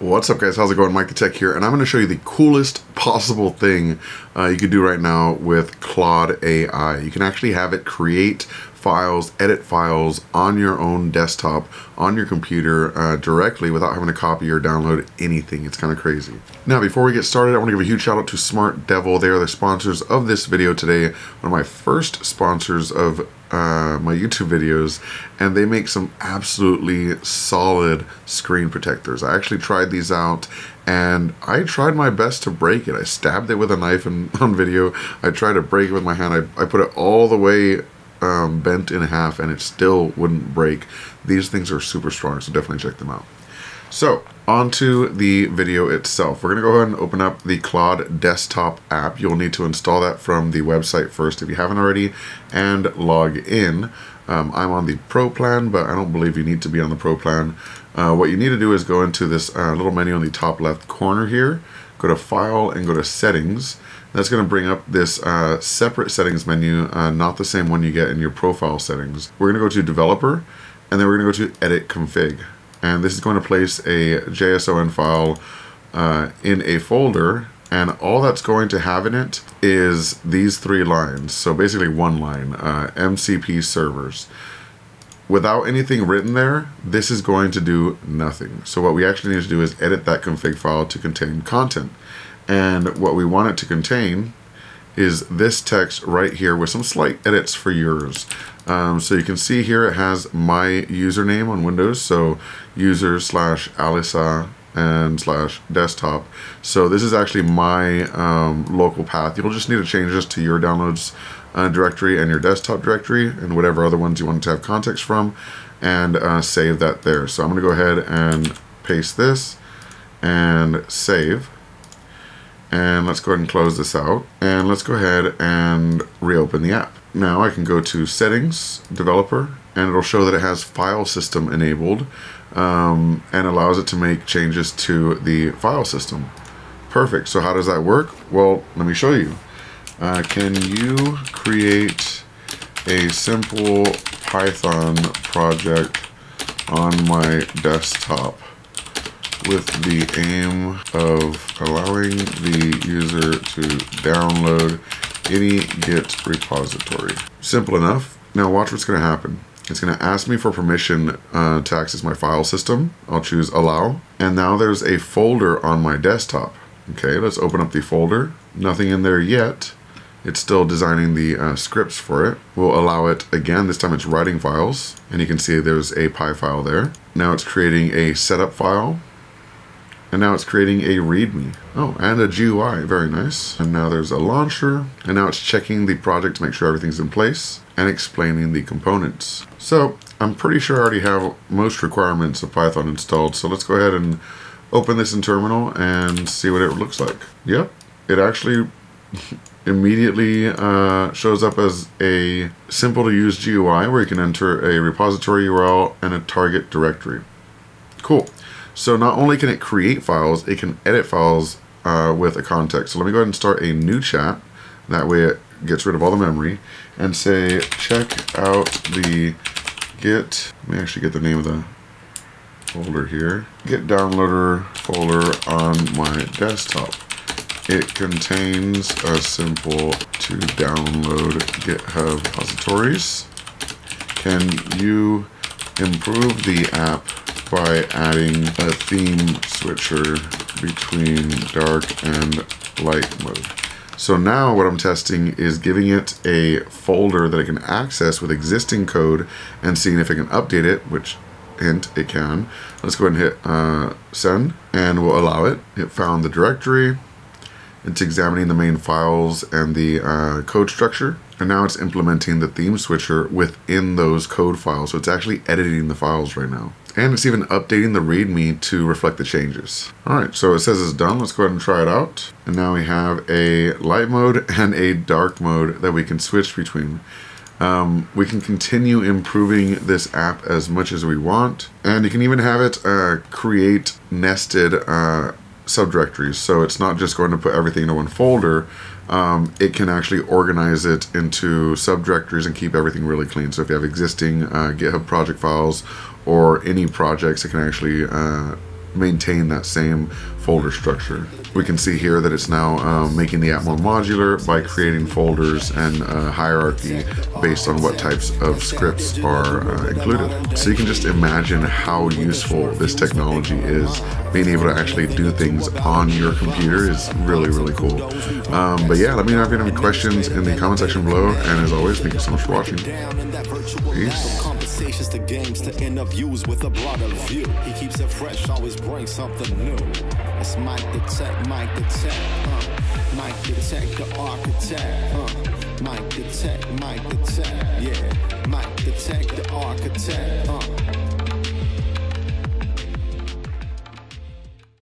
What's up guys, how's it going? Mike the Tech here, and I'm going to show you the coolest possible thing uh, you could do right now with Claude AI. You can actually have it create files, edit files on your own desktop, on your computer uh, directly without having to copy or download anything. It's kind of crazy. Now before we get started, I want to give a huge shout out to Smart Devil. They are the sponsors of this video today. One of my first sponsors of uh, my YouTube videos and they make some absolutely solid screen protectors. I actually tried these out and I tried my best to break it. I stabbed it with a knife in, on video. I tried to break it with my hand. I, I put it all the way um, bent in half and it still wouldn't break. These things are super strong, so definitely check them out. So, onto the video itself. We're going to go ahead and open up the Claude desktop app. You'll need to install that from the website first if you haven't already and log in. Um, I'm on the Pro plan, but I don't believe you need to be on the Pro plan. Uh, what you need to do is go into this uh, little menu on the top left corner here, go to File and go to Settings. That's going to bring up this uh, separate settings menu, uh, not the same one you get in your profile settings. We're going to go to Developer, and then we're going to go to Edit Config. And this is going to place a JSON file uh, in a folder and all that's going to have in it is these three lines. So basically one line uh, MCP servers. Without anything written there this is going to do nothing. So what we actually need to do is edit that config file to contain content and what we want it to contain is this text right here with some slight edits for yours. Um, so you can see here it has my username on Windows, so user slash Alisa and slash desktop. So this is actually my um, local path. You'll just need to change this to your downloads uh, directory and your desktop directory and whatever other ones you want to have context from and uh, save that there. So I'm going to go ahead and paste this and save and let's go ahead and close this out. And let's go ahead and reopen the app. Now I can go to settings developer and it'll show that it has file system enabled um, and allows it to make changes to the file system. Perfect. So how does that work? Well let me show you. Uh, can you create a simple Python project on my desktop with the aim of allowing the user to download any Git repository. Simple enough. Now watch what's going to happen. It's going to ask me for permission uh, to access my file system. I'll choose allow. And now there's a folder on my desktop. Okay, let's open up the folder. Nothing in there yet. It's still designing the uh, scripts for it. We'll allow it again. This time it's writing files. And you can see there's a py file there. Now it's creating a setup file and now it's creating a README. Oh, and a GUI, very nice. And now there's a launcher, and now it's checking the project to make sure everything's in place and explaining the components. So I'm pretty sure I already have most requirements of Python installed. So let's go ahead and open this in terminal and see what it looks like. Yep, it actually immediately uh, shows up as a simple to use GUI where you can enter a repository URL and a target directory. Cool. So not only can it create files, it can edit files uh, with a context. So let me go ahead and start a new chat. That way it gets rid of all the memory. And say, check out the git, let me actually get the name of the folder here. Git downloader folder on my desktop. It contains a simple to download GitHub repositories. Can you improve the app by adding a theme switcher between dark and light mode. So now what I'm testing is giving it a folder that I can access with existing code and seeing if I can update it, which hint, it can. Let's go ahead and hit uh, send and we'll allow it. It found the directory. It's examining the main files and the uh, code structure. And now it's implementing the theme switcher within those code files. So it's actually editing the files right now. And it's even updating the README to reflect the changes. All right, so it says it's done. Let's go ahead and try it out. And now we have a light mode and a dark mode that we can switch between. Um, we can continue improving this app as much as we want. And you can even have it uh, create nested uh, subdirectories. So it's not just going to put everything into one folder. Um, it can actually organize it into subdirectories and keep everything really clean. So if you have existing uh, GitHub project files or any projects, it can actually uh, maintain that same folder structure. We can see here that it's now um, making the app more modular by creating folders and hierarchy based on what types of scripts are uh, included. So you can just imagine how useful this technology is. Being able to actually do things on your computer is really, really cool. Um, but yeah, let me know if you have any questions in the comment section below. And as always, thank you so much for watching. Peace. He keeps it fresh, always brings something new. It's Mike the Tech, Mike the Tech, huh? Mike the Tech, the architect, huh? Mike the Tech, Mike the Tech, yeah. Mike the Tech, the architect, huh?